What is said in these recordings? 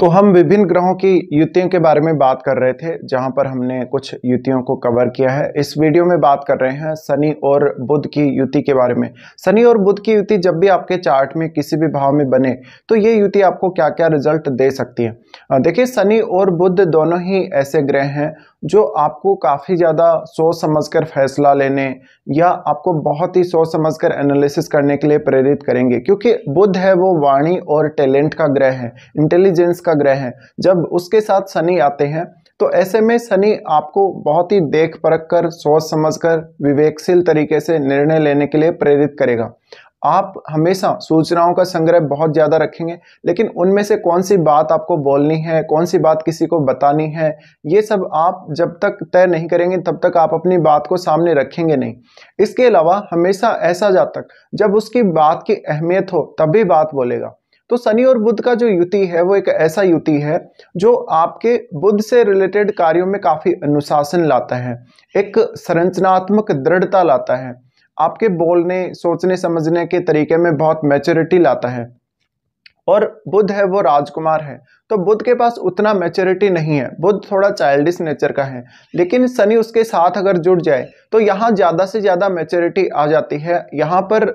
तो हम विभिन्न ग्रहों की युतियों के बारे में बात कर रहे थे, जहाँ पर हमने कुछ युतियों को कवर किया है। इस वीडियो में बात कर रहे हैं शनि और बुध की युति के बारे में। शनि और बुध की युति जब भी आपके चार्ट में किसी भी भाव में बने तो ये युति आपको क्या क्या रिज़ल्ट दे सकती है। देखिए, शनि और बुध दोनों ही ऐसे ग्रह हैं जो आपको काफ़ी ज़्यादा सोच समझकर फैसला लेने या आपको बहुत ही सोच समझकर एनालिसिस करने के लिए प्रेरित करेंगे। क्योंकि बुध है, वो वाणी और टैलेंट का ग्रह है इंटेलिजेंस का ग्रह है। जब उसके साथ शनि आते हैं तो ऐसे में शनि आपको बहुत ही देख परख कर, सोच समझकर, विवेकशील तरीके से निर्णय लेने के लिए प्रेरित करेगा। आप हमेशा सूचनाओं का संग्रह बहुत ज़्यादा रखेंगे, लेकिन उनमें से कौन सी बात आपको बोलनी है, कौन सी बात किसी को बतानी है, ये सब आप जब तक तय नहीं करेंगे, तब तक आप अपनी बात को सामने रखेंगे नहीं। इसके अलावा हमेशा ऐसा जातक, जब उसकी बात की अहमियत हो, तभी बात बोलेगा। तो शनि और बुद्ध का जो युति है, वो एक ऐसा युति है, जो आपके बुद्ध से रिलेटेड कार्यों में काफ़ी अनुशासन लाता है, एक संरचनात्मक दृढ़ता लाता है। आपके बोलने, सोचने, समझने के तरीके में बहुत मैच्योरिटी लाता है। और बुद्ध है, वो राजकुमार है। तो बुद्ध के पास उतना मैच्योरिटी नहीं है। बुद्ध थोड़ा चाइल्डिश नेचर का है। लेकिन शनि उसके साथ अगर जुड़ जाए तो यहाँ ज़्यादा से ज़्यादा मैच्योरिटी आ जाती है। यहाँ पर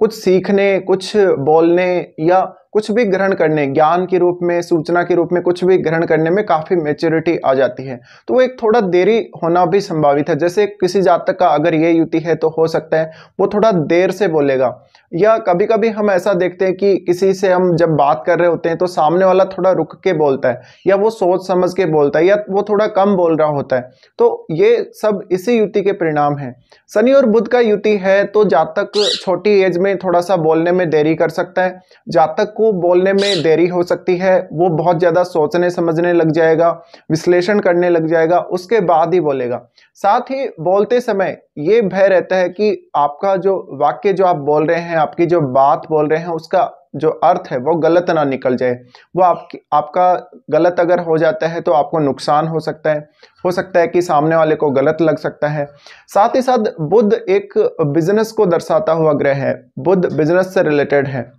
कुछ सीखने, कुछ बोलने या कुछ भी ग्रहण करने, ज्ञान के रूप में, सूचना के रूप में, कुछ भी ग्रहण करने में काफ़ी मेच्योरिटी आ जाती है। तो वो एक थोड़ा देरी होना भी संभावित है। जैसे किसी जातक का अगर ये युति है तो हो सकता है वो थोड़ा देर से बोलेगा। या कभी कभी हम ऐसा देखते हैं कि किसी से हम जब बात कर रहे होते हैं तो सामने वाला थोड़ा रुक के बोलता है, या वो सोच समझ के बोलता है, या वो थोड़ा कम बोल रहा होता है। तो ये सब इसी युति के परिणाम है। शनि और बुध का युति है तो जातक छोटी एज में थोड़ा सा बोलने में देरी कर सकता है। जातक को बोलने में देरी हो सकती है, वो बहुत ज़्यादा सोचने, समझने लग जाएगा, विश्लेषण करने लग जाएगा, उसके बाद ही बोलेगा। साथ ही बोलते समय ये भय रहता है कि आपका जो वाक्य जो आप बोल रहे हैं, आपकी जो बात बोल रहे हैं, उसका जो अर्थ है, वो गलत ना निकल जाए। वो आपकी, आपका गलत अगर हो जाता है तो आपको नुकसान हो सकता है, हो सकता है कि सामने वाले को गलत लग सकता है। साथ ही साथ बुद्ध एक बिज़नेस को दर्शाता हुआ ग्रह है। बुद्ध बिज़नेस से रिलेटेड है।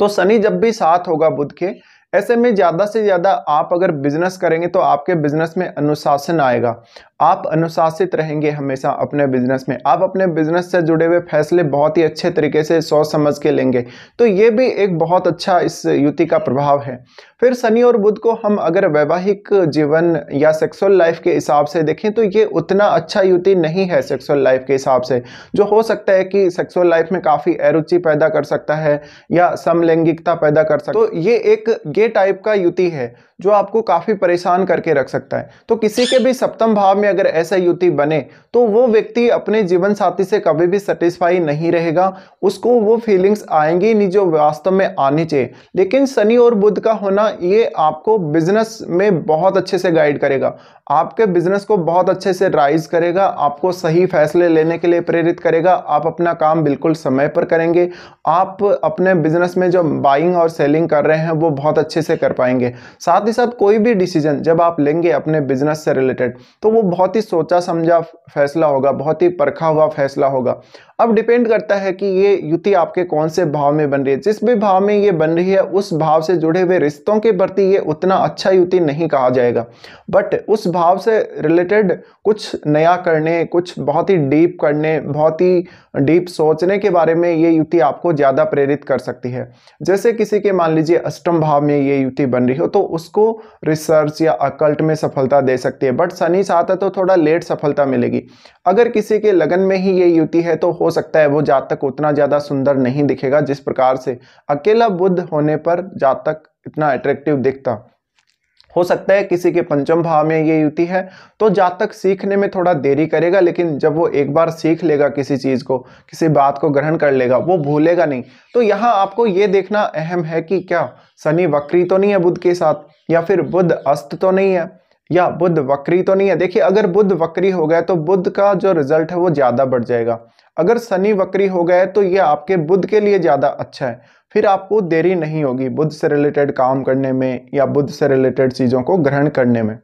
तो शनि जब भी साथ होगा बुध के ऐसे में ज़्यादा से ज़्यादा आप अगर बिज़नेस करेंगे तो आपके बिज़नेस में अनुशासन आएगा। आप अनुशासित रहेंगे हमेशा अपने बिज़नेस में। आप अपने बिज़नेस से जुड़े हुए फैसले बहुत ही अच्छे तरीके से सोच समझ के लेंगे। तो ये भी एक बहुत अच्छा इस युति का प्रभाव है। फिर शनि और बुध को हम अगर वैवाहिक जीवन या सेक्सुअल लाइफ के हिसाब से देखें तो ये उतना अच्छा युति नहीं है सेक्सुअल लाइफ के हिसाब से। जो हो सकता है कि सेक्सुअल लाइफ में काफ़ी अरुचि पैदा कर सकता है या समलैंगिकता पैदा कर सकता है तो ये एक गे टाइप का युति है, जो आपको काफ़ी परेशान करके रख सकता है। तो किसी के भी सप्तम भाव में अगर ऐसा युति बने तो वो व्यक्ति अपने जीवन साथी से कभी भी सेटिस्फाई नहीं रहेगा। उसको वो फीलिंग्स आएँगी नहीं जो वास्तव में आनी चाहिए। लेकिन शनि और बुध का होना, ये आपको बिज़नेस में बहुत अच्छे से गाइड करेगा। आपके बिज़नेस को बहुत अच्छे से राइज करेगा, आपको सही फैसले लेने के लिए प्रेरित करेगा। आप अपना काम बिल्कुल समय पर करेंगे। आप अपने बिज़नेस में जो बाइंग और सेलिंग कर रहे हैं, वो बहुत अच्छे से कर पाएँगे। साथ ही साथ कोई भी डिसीज़न जब आप लेंगे अपने बिज़नेस से रिलेटेड तो वो बहुत ही सोचा समझा फैसला होगा, बहुत ही परखा हुआ फैसला होगा। अब डिपेंड करता है कि ये युति आपके कौन से भाव में बन रही है। जिस भी भाव में ये बन रही है, उस भाव से जुड़े हुए रिश्तों के प्रति ये उतना अच्छा युति नहीं कहा जाएगा। बट उस भाव से रिलेटेड कुछ नया करने, कुछ बहुत ही डीप करने, बहुत ही डीप सोचने के बारे में ये युति आपको ज़्यादा प्रेरित कर सकती है। जैसे किसी के मान लीजिए अष्टम भाव में ये युति बन रही हो तो उसको रिसर्च या अकल्ट में सफलता दे सकती है। बट शनि साथ है तो थोड़ा लेट सफलता मिलेगी। अगर किसी के लगन में ही ये युति है तो हो सकता है वो जातक उतना ज़्यादा सुंदर नहीं दिखेगा जिस प्रकार से अकेला बुद्ध होने पर जातक इतना अट्रैक्टिव दिखता। हो सकता है किसी के पंचम भाव में ये युति है। तो जातक सीखने में थोड़ा देरी करेगा, लेकिन जब वो एक बार सीख लेगा किसी चीज़ को, किसी बात को ग्रहण कर लेगा, वो भूलेगा नहीं। तो यहाँ आपको ये देखना अहम है कि क्या शनि वक्री तो नहीं है बुद्ध के साथ, या फिर बुद्ध अस्त तो नहीं है? या बुद्ध वक्री तो नहीं है। देखिए, अगर बुद्ध वक्री हो गया तो बुद्ध का जो रिज़ल्ट है वो ज़्यादा बढ़ जाएगा। अगर शनि वक्री हो गए तो ये आपके बुद्ध के लिए ज़्यादा अच्छा है। फिर आपको देरी नहीं होगी बुद्ध से रिलेटेड काम करने में या बुद्ध से रिलेटेड चीज़ों को ग्रहण करने में।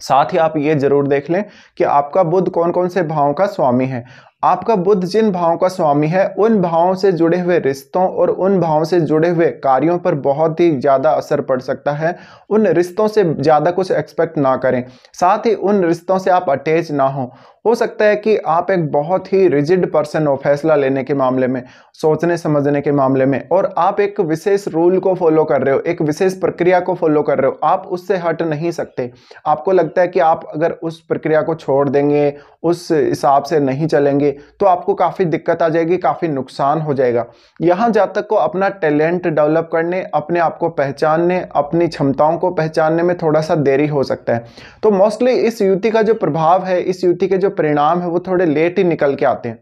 साथ ही आप ये ज़रूर देख लें कि आपका बुद्ध कौन कौन से भावों का स्वामी है। आपका बुद्ध जिन भावों का स्वामी है, उन भावों से जुड़े हुए रिश्तों और उन भावों से जुड़े हुए कार्यों पर बहुत ही ज़्यादा असर पड़ सकता है। उन रिश्तों से ज़्यादा कुछ एक्सपेक्ट ना करें। साथ ही उन रिश्तों से आप अटैच ना हो। हो सकता है कि आप एक बहुत ही रिजिड पर्सन हो फैसला लेने के मामले में, सोचने समझने के मामले में, और आप एक विशेष रूल को फॉलो कर रहे हो, एक विशेष प्रक्रिया को फॉलो कर रहे हो। आप उससे हट नहीं सकते। आपको लगता है कि आप अगर उस प्रक्रिया को छोड़ देंगे, उस हिसाब से नहीं चलेंगे तो आपको काफ़ी दिक्कत आ जाएगी, काफ़ी नुकसान हो जाएगा। यहाँ जातक तक को अपना टैलेंट डेवलप करने, अपने आप को पहचानने, अपनी क्षमताओं को पहचानने में थोड़ा सा देरी हो सकता है। तो मोस्टली इस युति का जो प्रभाव है, इस युति के जो परिणाम है, वो थोड़े लेट ही निकल के आते हैं।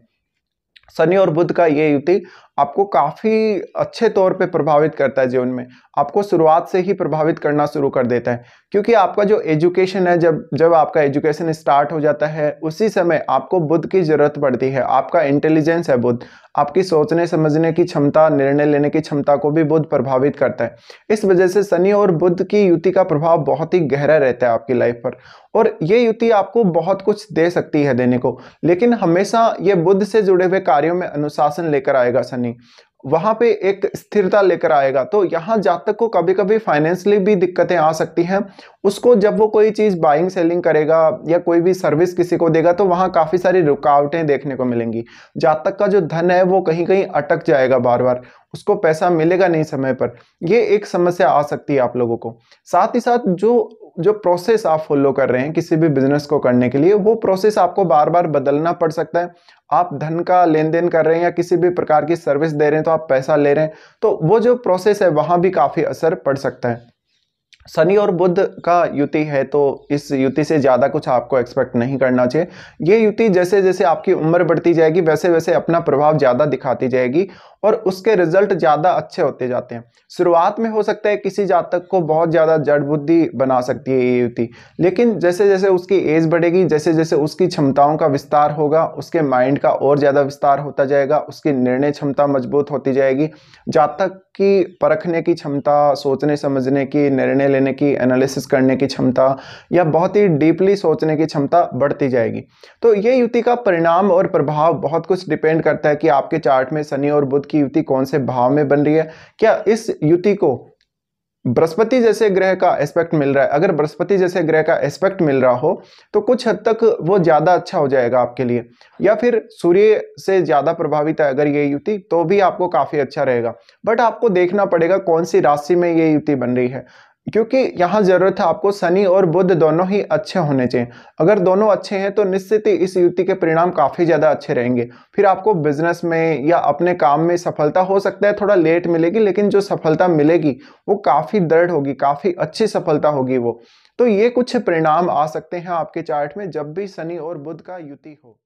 शनि और बुद्ध का ये युति आपको काफ़ी अच्छे तौर पे प्रभावित करता है जीवन में। आपको शुरुआत से ही प्रभावित करना शुरू कर देता है। क्योंकि आपका जो एजुकेशन है, जब जब आपका एजुकेशन स्टार्ट हो जाता है, उसी समय आपको बुद्ध की ज़रूरत पड़ती है। आपका इंटेलिजेंस है बुद्ध। आपकी सोचने, समझने की क्षमता, निर्णय लेने की क्षमता को भी बुद्ध प्रभावित करता है। इस वजह से शनि और बुद्ध की युति का प्रभाव बहुत ही गहरा रहता है आपकी लाइफ पर। और ये युति आपको बहुत कुछ दे सकती है देने को। लेकिन हमेशा ये बुद्ध से जुड़े हुए कार्यों में अनुशासन लेकर आएगा शनि। नहीं। वहाँ पे एक स्थिरता लेकर आएगा। तो यहाँ जातक को कभी कभी फाइनेंशियली भी दिक्कतें आ सकती हैं। उसको जब वो कोई चीज़ बाइंग सेलिंग करेगा या कोई भी सर्विस किसी को देगा तो वहाँ काफ़ी सारी रुकावटें देखने को मिलेंगी। जातक का जो धन है, वो कहीं कहीं अटक जाएगा बार बार उसको पैसा मिलेगा नहीं समय पर। ये एक समस्या आ सकती है आप लोगों को। साथ ही साथ जो जो प्रोसेस आप फॉलो कर रहे हैं, किसी भी बिज़नेस को करने के लिए, वो प्रोसेस आपको बार बार बदलना पड़ सकता है। आप धन का लेन देन कर रहे हैं या किसी भी प्रकार की सर्विस दे रहे हैं तो आप पैसा ले रहे हैं तो वो जो प्रोसेस है, वहाँ भी काफ़ी असर पड़ सकता है। शनि और बुद्ध का युति है तो इस युति से ज़्यादा कुछ आपको एक्सपेक्ट नहीं करना चाहिए। ये युति जैसे जैसे आपकी उम्र बढ़ती जाएगी वैसे वैसे अपना प्रभाव ज़्यादा दिखाती जाएगी। और उसके रिज़ल्ट ज़्यादा अच्छे होते जाते हैं। शुरुआत में हो सकता है किसी जातक को बहुत ज़्यादा जड़ बुद्धि बना सकती है ये युति। लेकिन जैसे जैसे उसकी एज बढ़ेगी जैसे जैसे उसकी क्षमताओं का विस्तार होगा, उसके माइंड का और ज़्यादा विस्तार होता जाएगा, उसकी निर्णय क्षमता मज़बूत होती जाएगी। जातक की परखने की क्षमता, सोचने समझने की, निर्णय लेने की एनालिसिस करने की क्षमता या बहुत ही डीपली सोचने की क्षमता बढ़ती जाएगी। तो ये युति का परिणाम और प्रभाव बहुत कुछ डिपेंड करता है कि आपके चार्ट में शनि और बुद्ध की युति कौन से भाव में बन रही है? क्या इस युति को बृहस्पति जैसे ग्रह का एस्पेक्ट मिल रहा है? अगर बृहस्पति जैसे ग्रह का एस्पेक्ट मिल रहा हो तो कुछ हद तक वो ज़्यादा अच्छा हो जाएगा आपके लिए। या फिर सूर्य से ज़्यादा प्रभावित है अगर ये युति तो भी आपको काफ़ी अच्छा रहेगा। बट आपको देखना पड़ेगा कौन सी राशि में ये युति बन रही है। क्योंकि यहाँ ज़रूरत है आपको, शनि और बुद्ध दोनों ही अच्छे होने चाहिए। अगर दोनों अच्छे हैं तो निश्चित ही इस युति के परिणाम काफ़ी ज़्यादा अच्छे रहेंगे। फिर आपको बिज़नेस में या अपने काम में सफलता हो सकता है, थोड़ा लेट मिलेगी, लेकिन जो सफलता मिलेगी, वो काफ़ी दृढ़ होगी, काफ़ी अच्छी सफलता होगी वो। तो ये कुछ परिणाम आ सकते हैं आपके चार्ट में, जब भी शनि और बुद्ध का युति हो।